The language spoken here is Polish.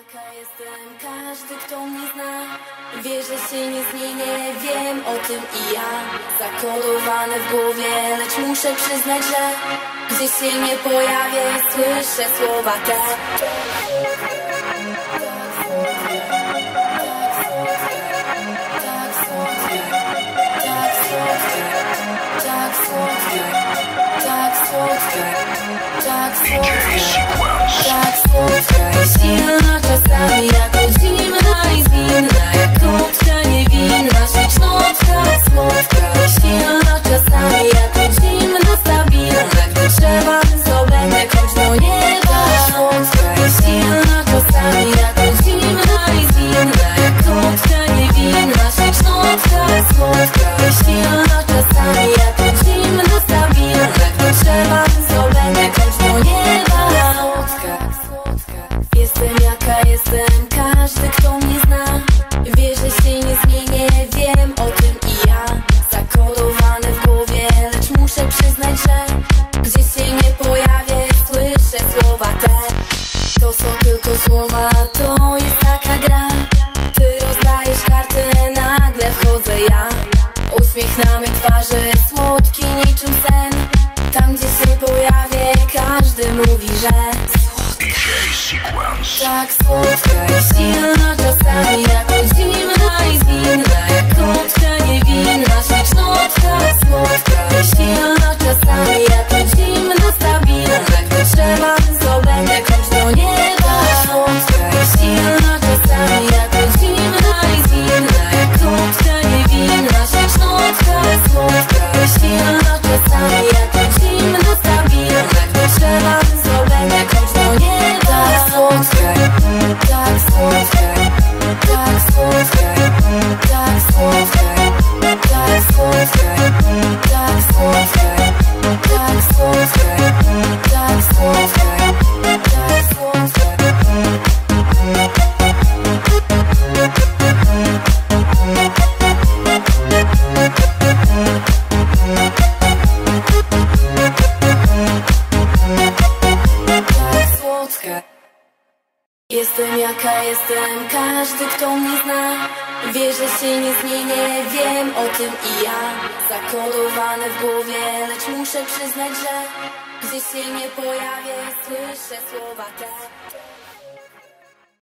jaka jestem, każdy kto mnie zna Wie, że się nie zmienię, wiem o tym i ja. Zakodowane w głowie, lecz muszę przyznać, że Gdzie się nie pojawię, słyszę słowa te. Tak słodkie, tak słodkie, tak słodkie, tak słodkie, tak słodkie, każdy kto mnie zna. Że się nie zmienię, wiem o tym i ja. Zakodowane w głowie, lecz muszę przyznać, że Gdzie się nie pojawię, słyszę słowa te. To są tylko słowa, to jest taka gra. Ty rozdajesz karty, nagle wchodzę ja. Uśmiech na mej twarzy, DJ Sequence. Так сладко, сильно, красавица, Jestem jaka jestem, każdy kto mnie zna Wie, że się nie zmienię, wiem o tym i ja. Zakodowane w głowie, lecz muszę przyznać, że Gdzie się nie pojawię, słyszę słowa te